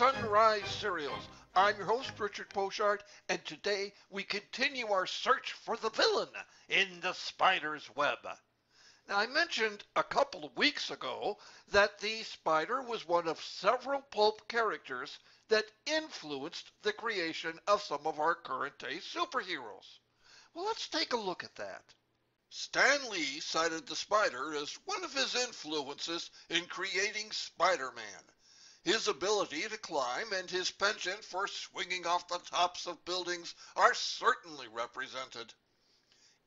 Sunrise Serials. I'm your host, Richard Pochard, and today we continue our search for the villain in the spider's web. Now, I mentioned a couple of weeks ago that the spider was one of several pulp characters that influenced the creation of some of our current day superheroes. Well, let's take a look at that. Stan Lee cited the spider as one of his influences in creating Spider-Man. His ability to climb and his penchant for swinging off the tops of buildings are certainly represented.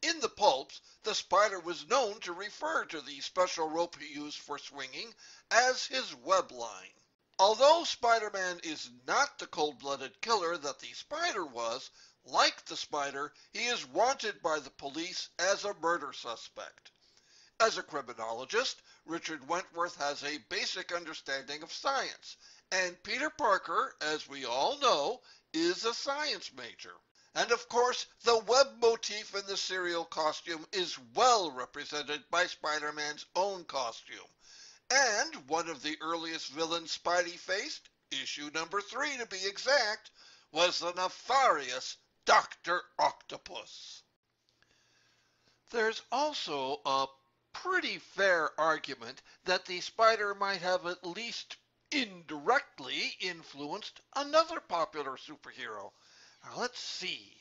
In the pulps, the spider was known to refer to the special rope he used for swinging as his web line. Although Spider-Man is not the cold-blooded killer that the spider was, like the spider, he is wanted by the police as a murder suspect. As a criminologist, Richard Wentworth has a basic understanding of science, and Peter Parker, as we all know, is a science major. And of course, the web motif in the serial costume is well represented by Spider-Man's own costume. And one of the earliest villains Spidey faced, issue number three to be exact, was the nefarious Dr. Octopus. There's also a pretty fair argument that the spider might have at least indirectly influenced another popular superhero. Now let's see.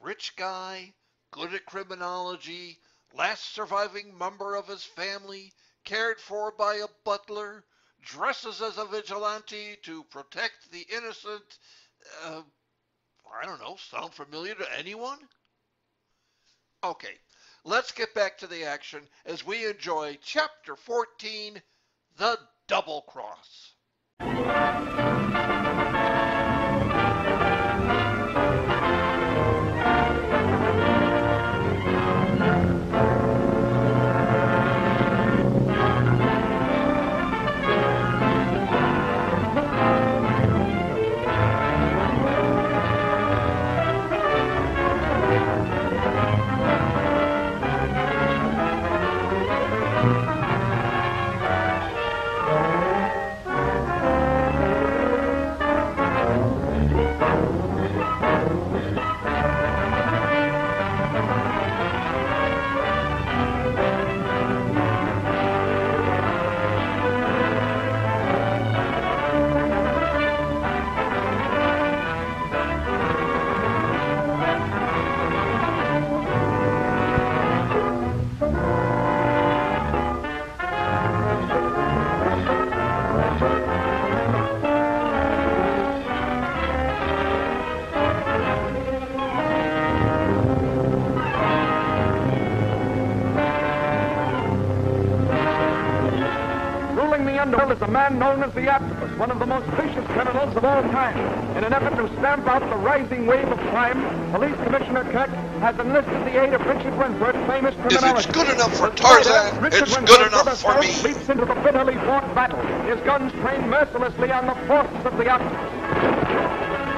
Rich guy, good at criminology, last surviving member of his family, cared for by a butler, dresses as a vigilante to protect the innocent. Uh, I don't know, sound familiar to anyone? Okay, let's get back to the action as we enjoy Chapter 14 The Double Cross. Man known as the Octopus, one of the most vicious criminals of all time. In an effort to stamp out the rising wave of crime, Police Commissioner Kirk has enlisted the aid of Richard Wentworth, famous criminologist. If it's good enough for Tarzan, Richard it's Wentworth, good enough for me. leaps into the bitterly fought battle, his guns trained mercilessly on the forces of the Octopus.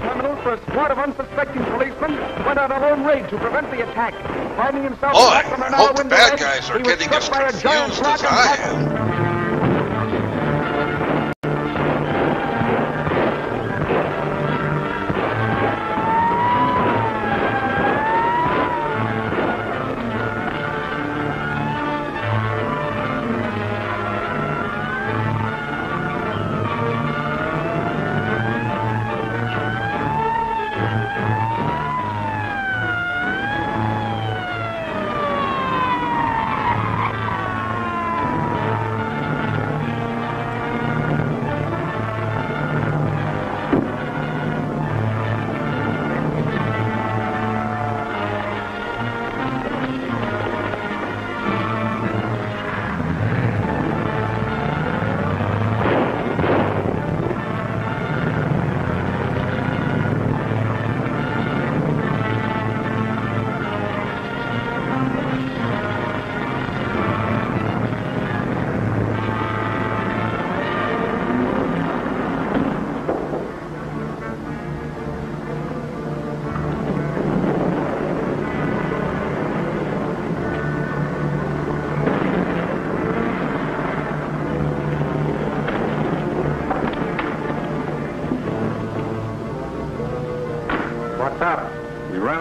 Terminal for a squad of unsuspecting policemen, went on a lone raid to prevent the attack. Finding himself Boy, trapped on a I hope the bad guys are getting as confused as I am.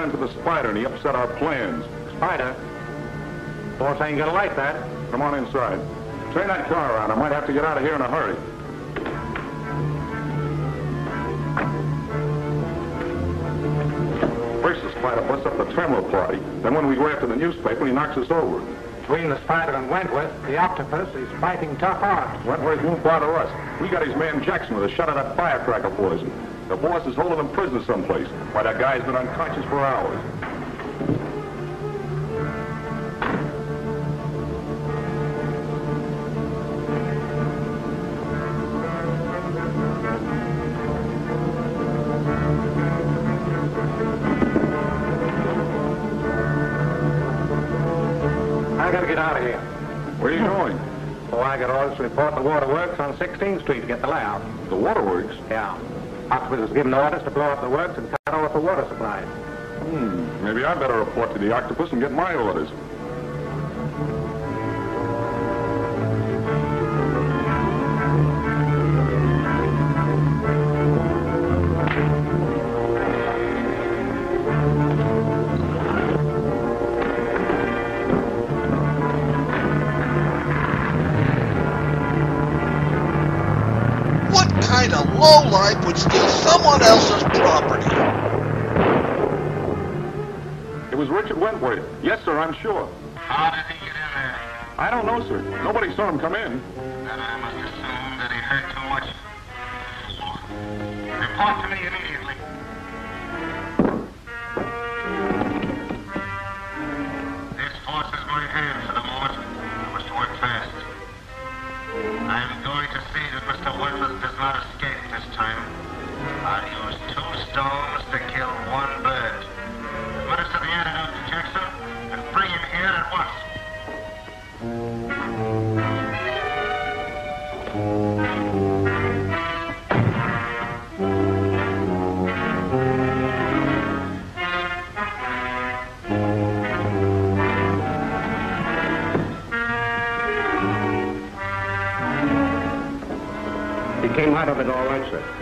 Ran into the spider and he upset our plans. Spider? Boss ain't gonna like that. Come on inside. Turn that car around. I might have to get out of here in a hurry. First the spider busts up the Tremor party. Then when we go after the newspaper, he knocks us over. Between the spider and Wentworth, the octopus is fighting tough odds. Wentworth won't bother us. We got his man Jackson with a shot of that firecracker poison. The boss is holding him prisoner someplace. Why, that guy's been unconscious for hours. I gotta get out of here. Where are you going? Oh, I got orders to report the waterworks on 16th Street to get the layout. The waterworks? Yeah. Octopus has given orders to blow up the works and cut off the water supply. Hmm, maybe I'd better report to the octopus and get my orders. Of lowlife would steal someone else's property? It was Richard Wentworth. Yes, sir, I'm sure. How did he get in there? I don't know, sir. Nobody saw him come in. Then I must assume that he heard too much. Report to me immediately. This forces my hand for the moment. I must work fast. I'm going to stones to kill one bird. Administer the antidote to Jackson and bring him here at once. He came out of it all right, sir.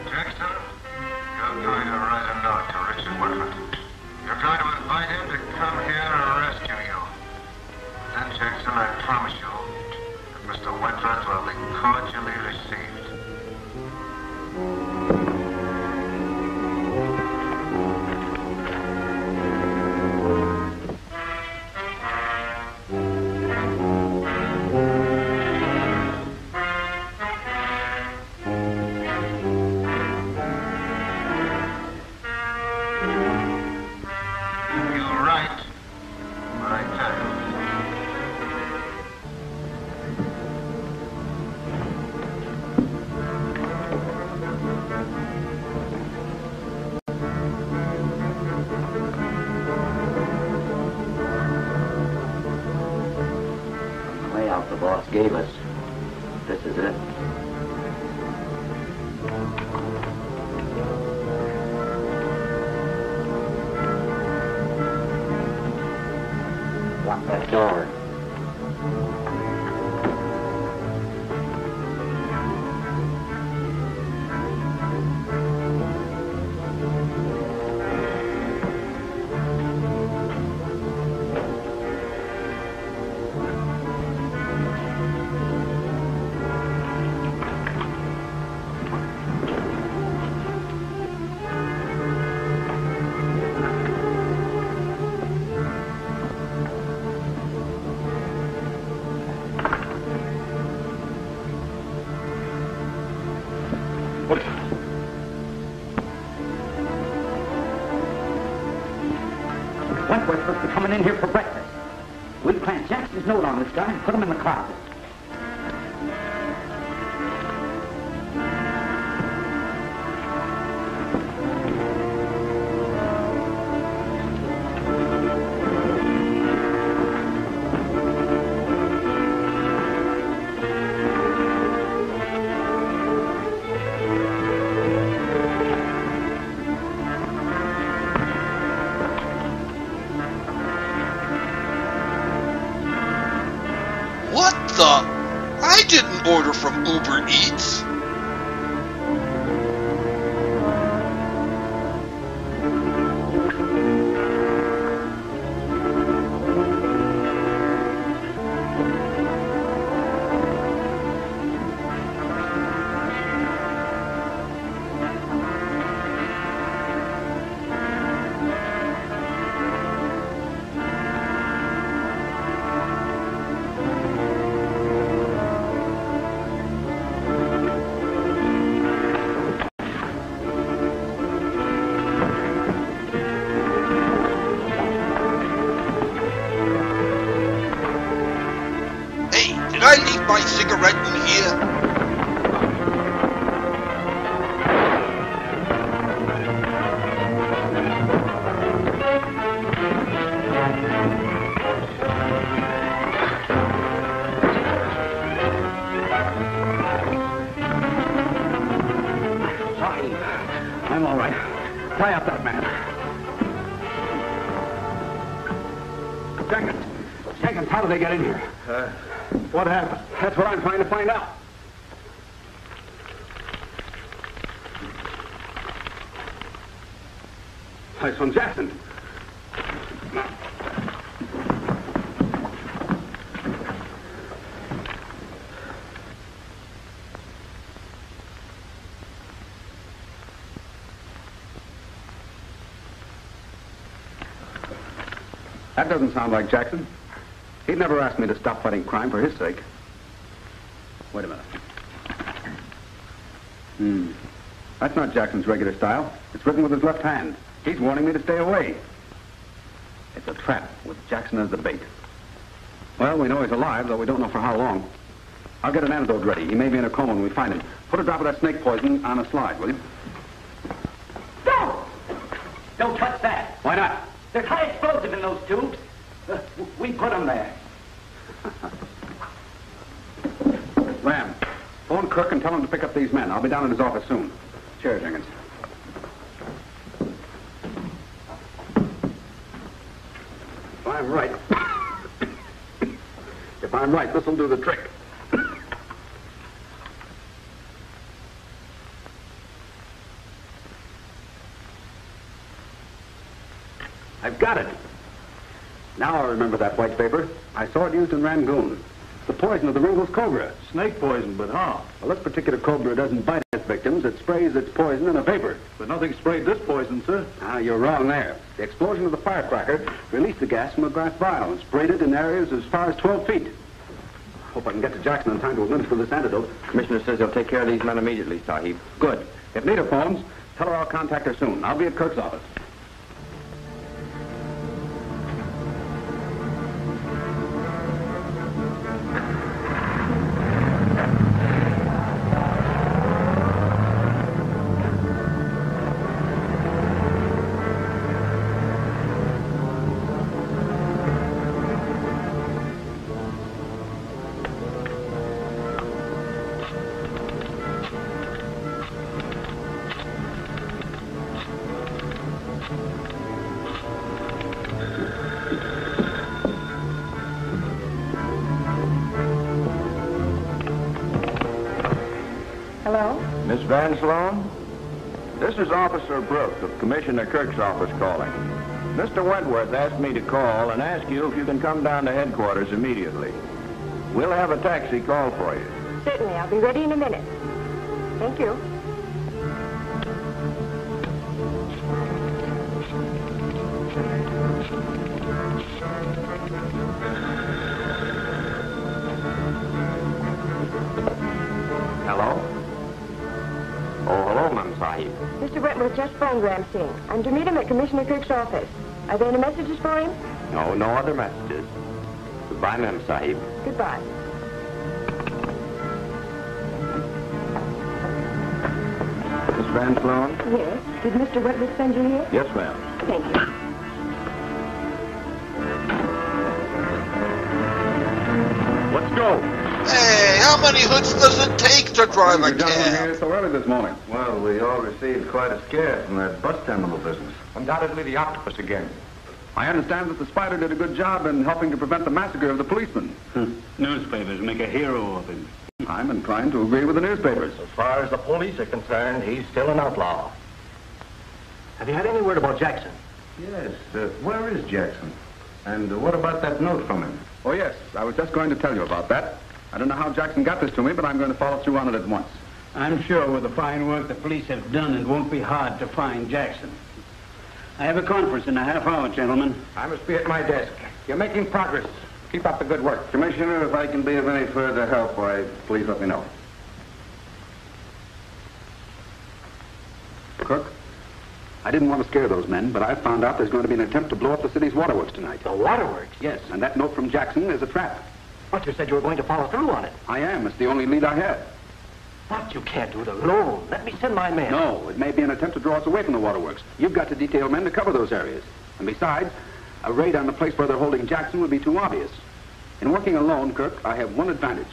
Jackson, I promise you that Mr. Wentworth will be cordially received. Boss gave us. This is it. Coming in here for breakfast. We'll plant Jackson's note on this guy and put him in the closet. Jenkins. Jenkins, how did they get in here? Uh, what happened? That's what I'm trying to find out. It's from Jackson. That doesn't sound like Jackson. He'd never ask me to stop fighting crime for his sake. Wait a minute. Hmm. That's not Jackson's regular style. It's written with his left hand. He's warning me to stay away. It's a trap with Jackson as the bait. Well, we know he's alive, though we don't know for how long. I'll get an antidote ready. He may be in a coma when we find him. Put a drop of that snake poison on a slide, will you? Don't! Don't touch that. Why not? There's high explosive in those tubes. Uh, we put them there. Ram, phone Kirk and tell him to pick up these men. I'll be down in his office soon. Cheers, Jenkins. If I'm right. if I'm right, this'll do the trick. Got it. Now I remember that white paper. I saw it used in Rangoon. It's the poison of the Ringle's cobra. Snake poison, but how? Well, this particular cobra doesn't bite its victims. It sprays its poison in a paper. But nothing sprayed this poison, sir. Ah, you're wrong there. The explosion of the firecracker released the gas from a glass vial and sprayed it in areas as far as 12 feet. Hope I can get to Jackson in time to administer this antidote. Commissioner says he'll take care of these men immediately, Sahib. Good. If Nita phones, tell her I'll contact her soon. I'll be at Kirk's office. Miss Van Sloan? This is Officer Brooks of Commissioner Kirk's office calling. Mr. Wentworth asked me to call and ask you if you can come down to headquarters immediately. We'll have a taxi call for you. Certainly. I'll be ready in a minute. Thank you. Wentworth just phoned Ram Singh. I'm to meet him at Commissioner Kirk's office. Are there any messages for him? No, no other messages. Goodbye, Ma'am Sahib. Goodbye. Miss Van Sloan? Yes? Did Mr. Wentworth send you here? Yes, ma'am. Thank you. How many hoods does it take to drive a You gentlemen cab? here so early this morning. Well, we all received quite a scare from that bus terminal business. Undoubtedly the octopus again. I understand that the spider did a good job in helping to prevent the massacre of the policeman. Newspapers make a hero of him. I'm inclined to agree with the newspapers. As far as the police are concerned, he's still an outlaw. Have you had any word about Jackson? Yes. Uh, where is Jackson? And uh, what about that note from him? Oh, yes. I was just going to tell you about that. I don't know how Jackson got this to me, but I'm going to follow through on it at once. I'm sure with the fine work the police have done, it won't be hard to find Jackson. I have a conference in a half hour, gentlemen. I must be at my desk. You're making progress. Keep up the good work. Commissioner, if I can be of any further help, why, please let me know. Kirk, I didn't want to scare those men, but I found out there's going to be an attempt to blow up the city's waterworks tonight. The waterworks? Yes, and that note from Jackson is a trap. But you said you were going to follow through on it. I am. It's the only lead I have. But you can't do it alone. Let me send my men. No, it may be an attempt to draw us away from the waterworks. You've got to detail men to cover those areas. And besides, a raid on the place where they're holding Jackson would be too obvious. In working alone, Kirk, I have one advantage.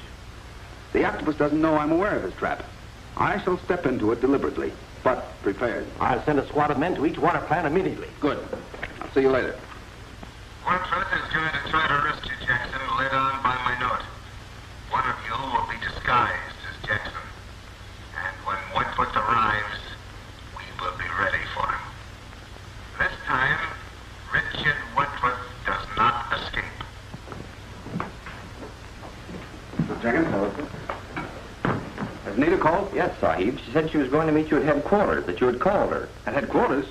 The octopus doesn't know I'm aware of his trap. I shall step into it deliberately, but prepared. I'll send a squad of men to each water plant immediately. Good. I'll see you later. Wentworth is going to try to arrest you, Jackson, led on by my note. One of you will be disguised as Jackson. And when Wentworth arrives, we will be ready for him. This time, Richard Wentworth does not escape. Jenkins? Has Nita called? Yes, Sahib. She said she was going to meet you at headquarters, that you had called her. At headquarters?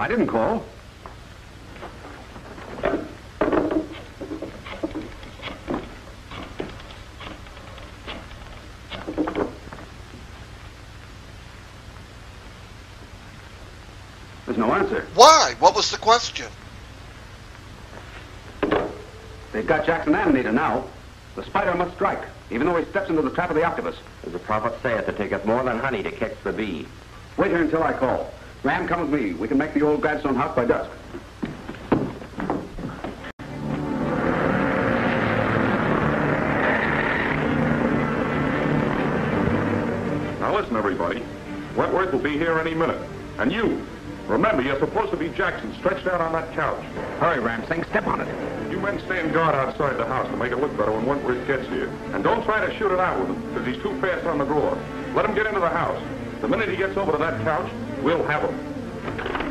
I didn't call. There's no answer. Why? What was the question? They've got Jackson and Nita now. The spider must strike, even though he steps into the trap of the octopus. As the prophet saith, it taketh more than honey to catch the bee. Wait here until I call. Graham, come with me. We can make the old Gladstone house by dusk. Now listen, everybody. Wentworth will be here any minute. And you, remember, you're supposed to be Jackson, stretched out on that couch. Hurry, Ram Singh. Step on it. You men stand guard outside the house to make it look better when Wentworth gets here. And don't try to shoot it out with him, because he's too fast on the draw. Let him get into the house. The minute he gets over to that couch, we'll have him.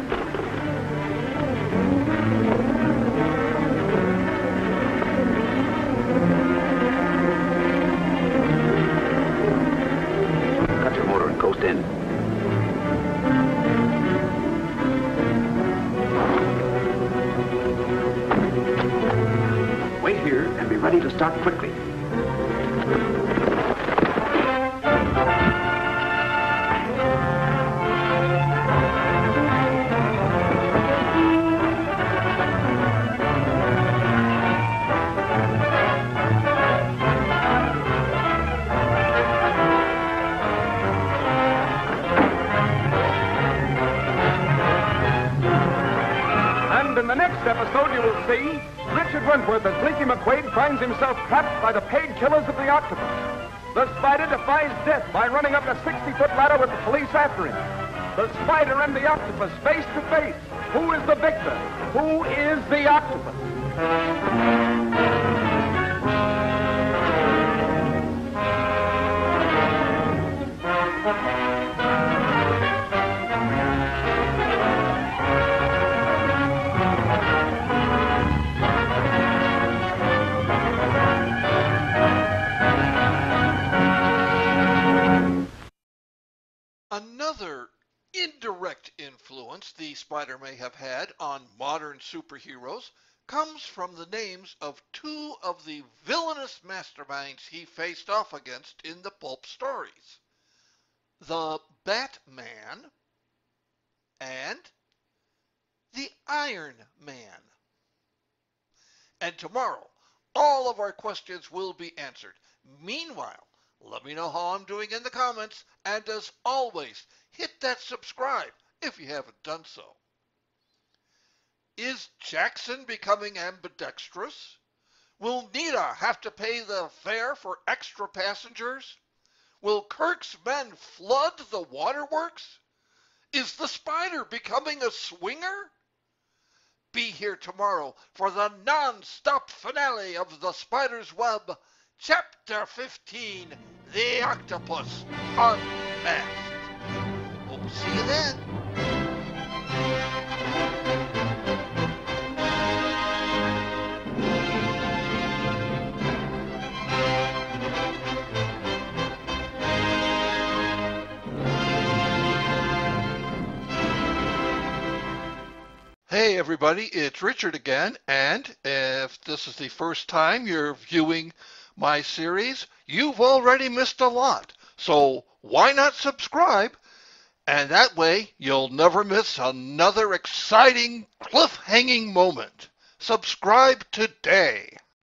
Quickly. Finds himself trapped by the paid killers of the octopus. The spider defies death by running up a 60-foot ladder with the police after him. The spider and the octopus face to face. Who is the victor? Who is the octopus? Spider may have had on modern superheroes comes from the names of two of the villainous masterminds he faced off against in the pulp stories. The Batman and the Iron Man. And tomorrow, all of our questions will be answered. Meanwhile, let me know how I'm doing in the comments, and as always, hit that subscribe if you haven't done so. Is Jackson becoming ambidextrous? Will Nita have to pay the fare for extra passengers? Will Kirk's men flood the waterworks? Is the spider becoming a swinger? Be here tomorrow for the non-stop finale of The Spider's Web, Chapter 15, The Octopus Unmasked. See you then. Hey everybody, it's Richard again, and if this is the first time you're viewing my series, you've already missed a lot. So why not subscribe? And that way you'll never miss another exciting cliffhanging moment. Subscribe today.